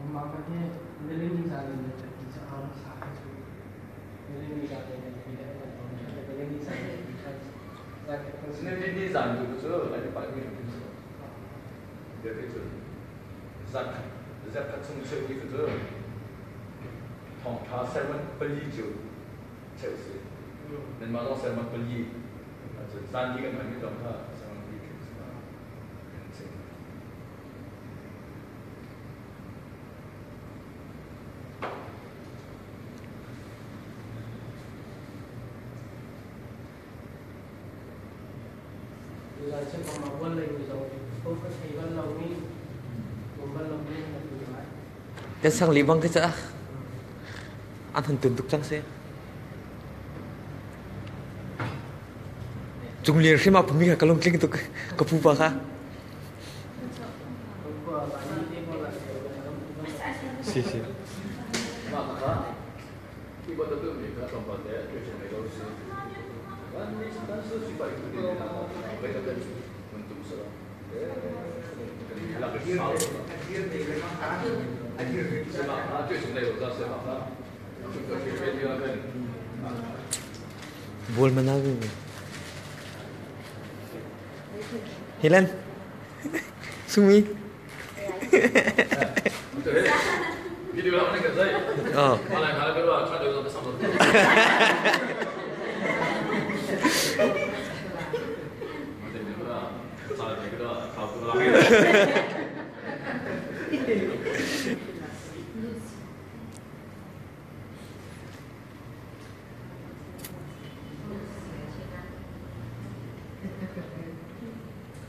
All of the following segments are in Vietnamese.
엄마 아빠한테 멜링이 사는 데 진짜 아무 사가지고 Definitely designed to preserve and pioneer in principle. Definitely. Zak, Zak Katsung Cheu Yi Kazu, Tong Ta Seven Pali Cheu, Cheu Si, Nen Ma Long Seven Pali, Zan Yi Gan Hai Ni Tong Ta, الله عليه وسلم ولا يزوجه فقط يبلغ منه يبلغ منه الجماعة. تسعى ليبان كذا أخ. أنت Jung lian shi ma ka kalong kling tu ka bu ka. Si si. Bol menang. Hilan. Sumi. Video lama ni kan saya Oh. Malah hal kedua, cakap dia sampai. 가보도록 하겠습니다.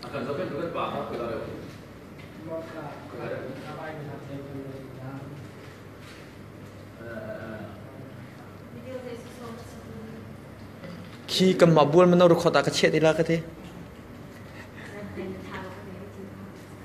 akan sampai juga Pak Ahok kita ada. khi cầm mỏ buôn mà nó được khó ta cái chuyện đi là cái thế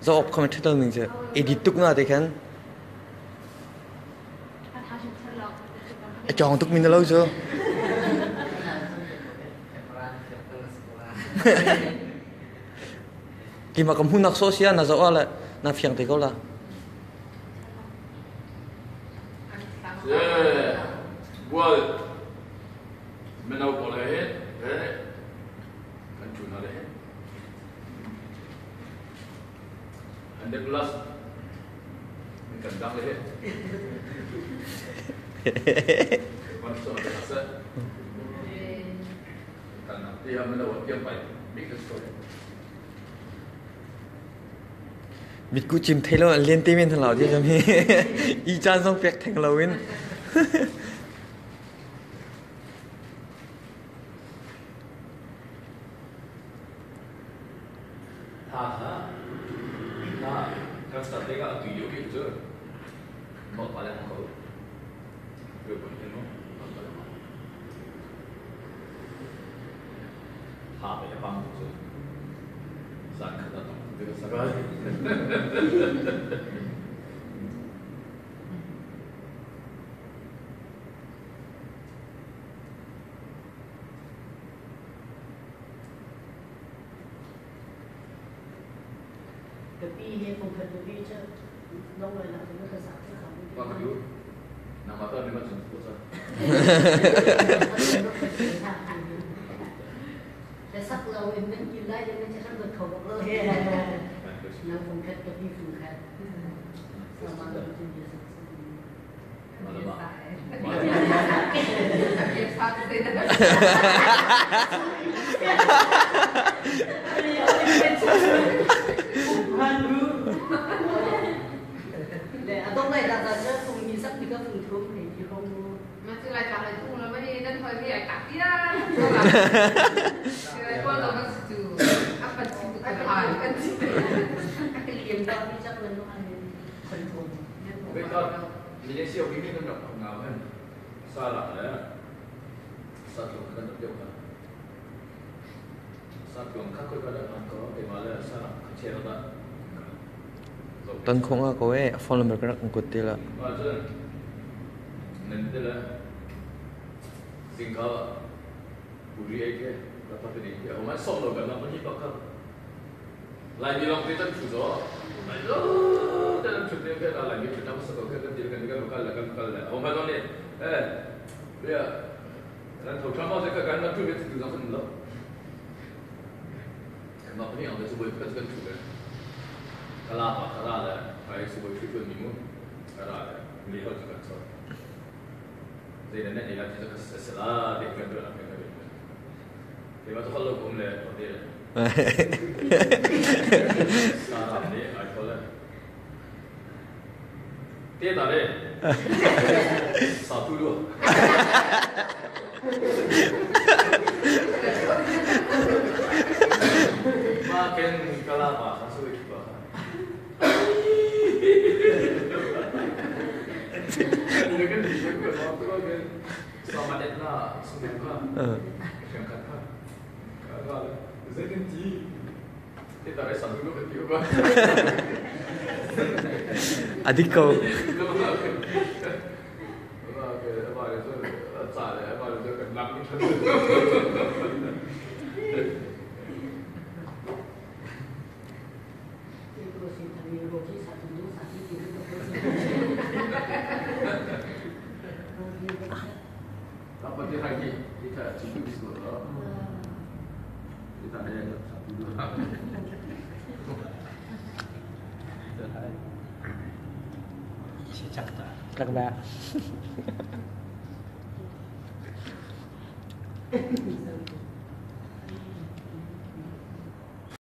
Zo op comment thal ning je. Edit tuk na te khan. A chong tuk min lo zo. khi mà kam hu nak so na zo ala na phiang te ko la. Yeah. Well, mình đâu có lẽ plus. Mình cần đăng hết. Còn sợ là sợ. Cần nào. Thì mình đâu có kiếm phải. Biết cái story. Mit ku chim thelo an len te men thalo je jam hi. I chan song pek thang lo win. 다 Ya, kan start dekat tu yo ke tu. Kau pala kau. Kau pun tengok. Ha, ya bang tu. Zak kata tu. Dia. Được hay không cần cái pi chứ? Đâu rồi là cái cơ sở chứ không Qua cái. Nằm ở đây mà chúng của sao? cái sắc lâu em nên nhìn lại nên sẽ không được khẩu bọc lâu nó không khét cái pi không khét sao mà nó không được. Mà là bạn. Biasa, biasa. để ở trong này là là nó không nhìn sắc thì có phần thơm thì thì không mà chứ lại trả lời chung là mấy đến thời thì cả kia chứ lại qua rồi nó chỉ áp bật chỉ tự hỏi cái gì cái liềm thì chắc là nó ăn phần thơm Vậy thôi, mình nên siêu cái miếng động ngào hơn. Xa lạ đấy. Xa thường khăn động dụng hơn. Xa thường khắc khôi cái đó có để mà là xa lạ chế nó đó tan không a ko e phone được cái ko tela nen tela singka uri ai ke dapat ni ke o mai sok lo kan apa ni pakam lai bilang kita tu zo lai lo dalam chute ke la lagi kita masa ko ke kan dia kan dia lokal kan lokal o mai lo ni eh dia dan thau chama ze ka kan tu ni tu zo kan lo kenapa ni anda tu boleh kan kan tu Kalāpa karāda vai suboifikul mimun karāda liha kakatso. Zai dana ila tisa kasasala dikka dona kaka dikka. Tiba tu kalau kumle odir. Sarap ni aikola. Tiada le. Satu dua. Makin kalapa. Kan waktu kan sama 이제 하기 그러니까 지금 있어. 일단 해야죠. 시작다. 시작다.